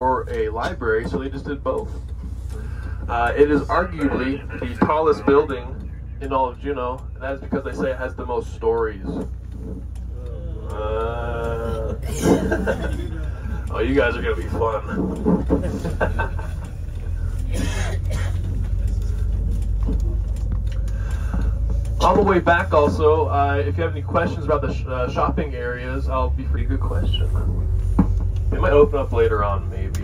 or a library, so they just did both. Uh, it is arguably the tallest building in all of Juneau, and that is because they say it has the most stories. Uh, oh, you guys are gonna be fun. On the way back, also, uh, if you have any questions about the sh uh, shopping areas, I'll be free. Good question. It might open up later on, maybe.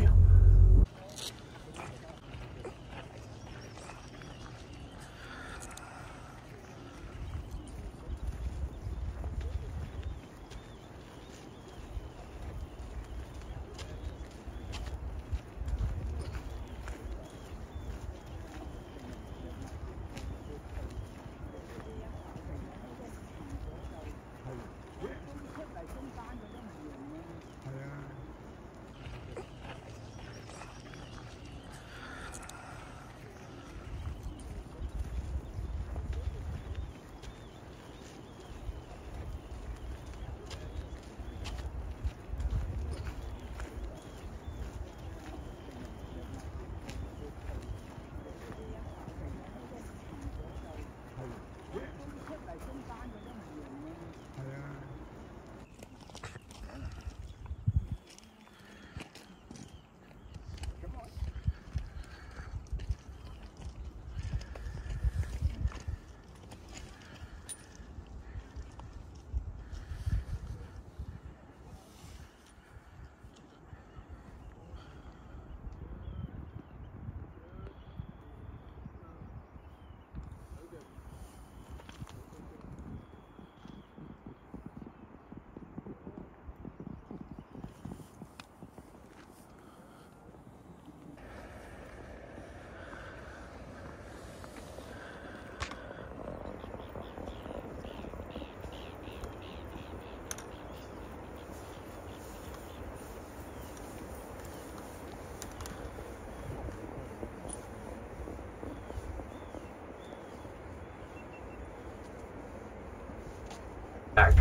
Back.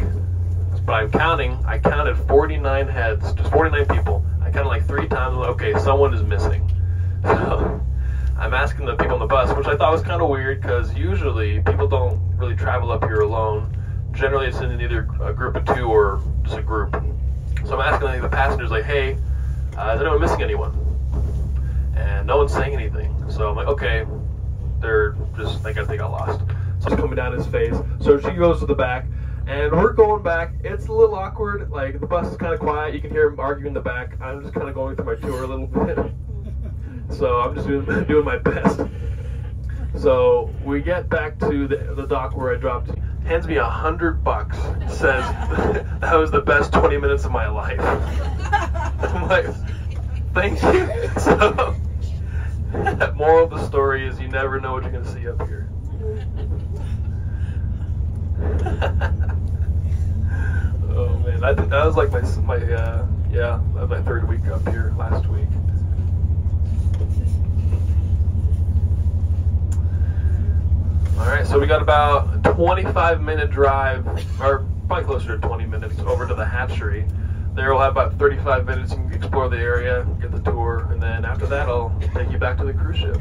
But I'm counting, I counted 49 heads, just 49 people. I counted like three times, okay, someone is missing. So I'm asking the people on the bus, which I thought was kind of weird because usually people don't really travel up here alone. Generally, it's in either a group of two or just a group. So I'm asking like, the passengers, like, hey, uh, is anyone missing anyone? And no one's saying anything. So I'm like, okay, they're just, I guess they got lost. So it's coming down his face. So she goes to the back and we're going back. It's a little awkward. Like the bus is kind of quiet. You can hear them arguing in the back. I'm just kind of going through my tour a little bit. so I'm just doing, doing my best. So we get back to the, the dock where I dropped. Hands me a hundred bucks. Says that was the best 20 minutes of my life. I'm like, thank you. So moral of the story is you never know what you're gonna see up here. I think that was like my my uh, yeah, my third week up here last week. All right, so we got about 25 minute drive, or probably closer to 20 minutes, over to the hatchery. There we'll have about 35 minutes. Can explore the area, get the tour, and then after that, I'll take you back to the cruise ship.